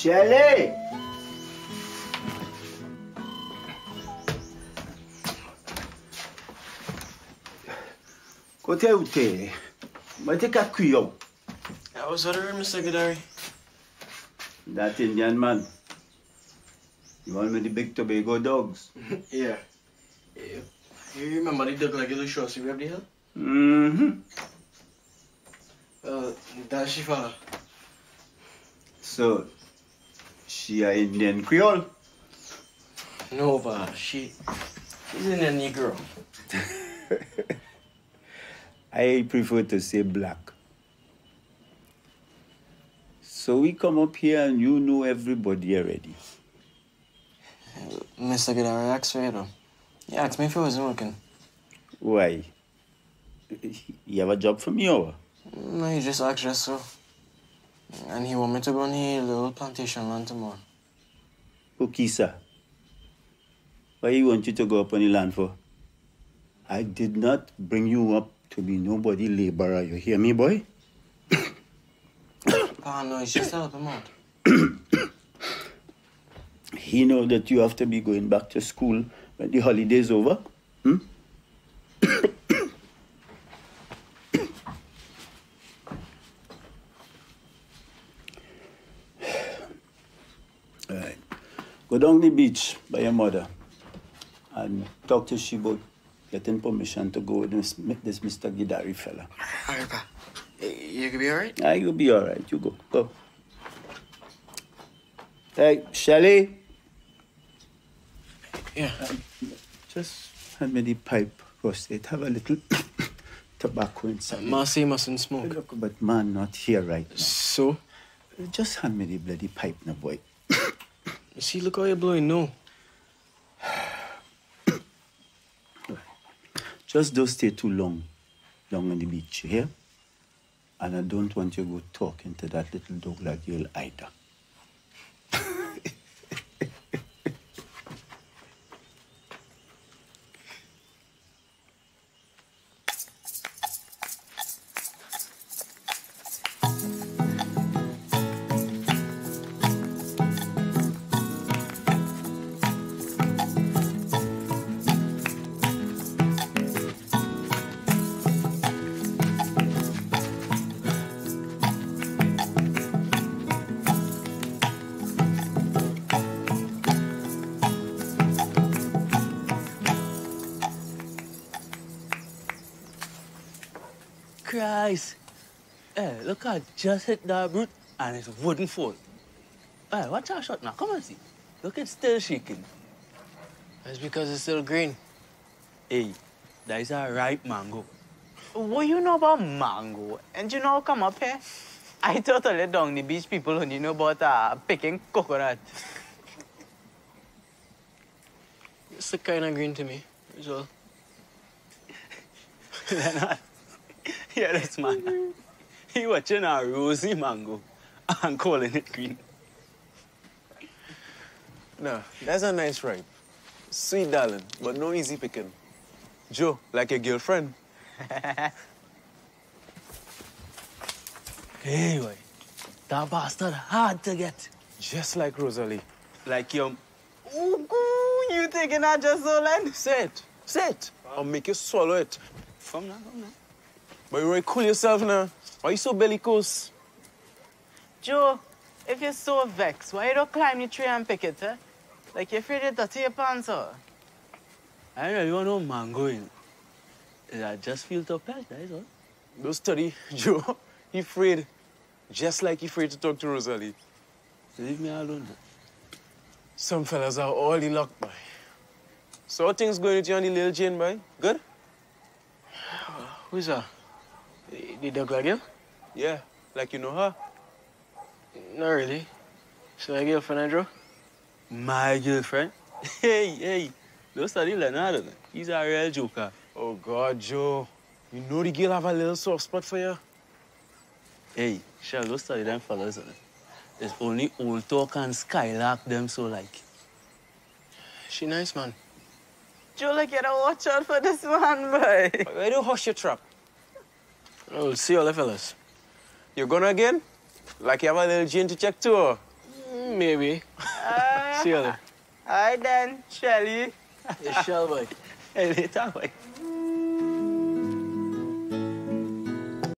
Shelley! Kote ou te? Mwen te kat kuyo. I was ordering, Mr. Gidharee. That Indian man. You want me the big Tobago dogs? yeah. yeah. You remember the dog like you show us we up the hill? Mm-hmm. Well, that's she father. So, she a Indian Creole? No, but she, she's an Indian girl. I prefer to say black. So we come up here and you know everybody already. Uh, Mr. Asked for you though. He asked me if I wasn't working. Why? You have a job for me or? No, you just asked just so. And he want me to go on the little plantation land tomorrow. Sir. Why you want you to go up on the land for? I did not bring you up to be nobody laborer. You hear me, boy? Pa, no, it's just help him out. He know that you have to be going back to school when the holiday's over. Hmm? All right. Go down the beach by your mother and talk to she about getting permission to go with this, this Mr. Gidharee fella. All right, Pa. You gonna be all right? Ah, you'll be all right. You go. Go. Hey, Shelly. Yeah. Just hand me the pipe, Rusted. Have a little tobacco inside. Ma say mustn't smoke. Look, but man not here right now. So? Just hand me the bloody pipe now, boy. See, look how you're blowing now. Just don't stay too long down on the beach, you hear? And I don't want you to go talking to that little dog like you'll either. Christ. Hey, look, I just hit that root and it wouldn't fall. Hey, watch our shot now. Come and see. Look, it's still shaking. That's because it's still green. Hey, that is a ripe mango. What you know about mango? And you know come up here? I totally down the beach people only know about uh, picking coconut. It's the kind of green to me, as well. Leonard, yeah, this man. He watching a rosy mango and calling it green. No, that's a nice ripe. Sweet darling, but no easy picking. Joe, like your girlfriend. Hey, boy. That bastard hard to get. Just like Rosalie. Like your... Ooh, you thinking I just so land? Say it. Say it. I'll make you swallow it. From now, from now. But you already cool yourself now. Why you so bellicose? Joe, if you're so vexed, why you don't climb the tree and pick it, eh? Like you're afraid to dirty your pants, or? I really want no mango in. I just feel to pet, that is all. Don't study, Joe. He afraid. Just like he afraid to talk to Rosalie. Leave me alone. Some fellas are all in luck, boy. So how things going with you and the little Jane, boy? Good? Who's that? The, the dog like you? Yeah, like you know her. Not really. So I girlfriend, I draw? My girlfriend? Hey, hey. Don't study Leonardo. man. He's a real joker. Oh, God, Joe. You know the girl have a little soft spot for you? Hey, shall don't study them fellas. man. There's only old talk and skylark them so like. She nice, man. Joe, like you gotta watch out for this man, boy. Why do you hush your trap? Oh, see you, later, fellas. You gonna again? Like you have a little gene to check too? Mm, maybe. Uh, see you later. Uh, All right then, Shelly. You shall, boy. Hey, later, boy.